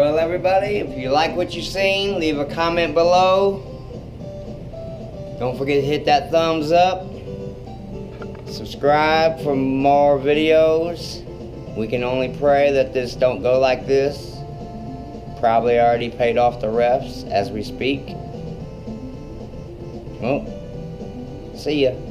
Well, everybody, if you like what you've seen, leave a comment below. Don't forget to hit that thumbs up. Subscribe for more videos. We can only pray that this don't go like this. Probably already paid off the refs as we speak. Well, see ya.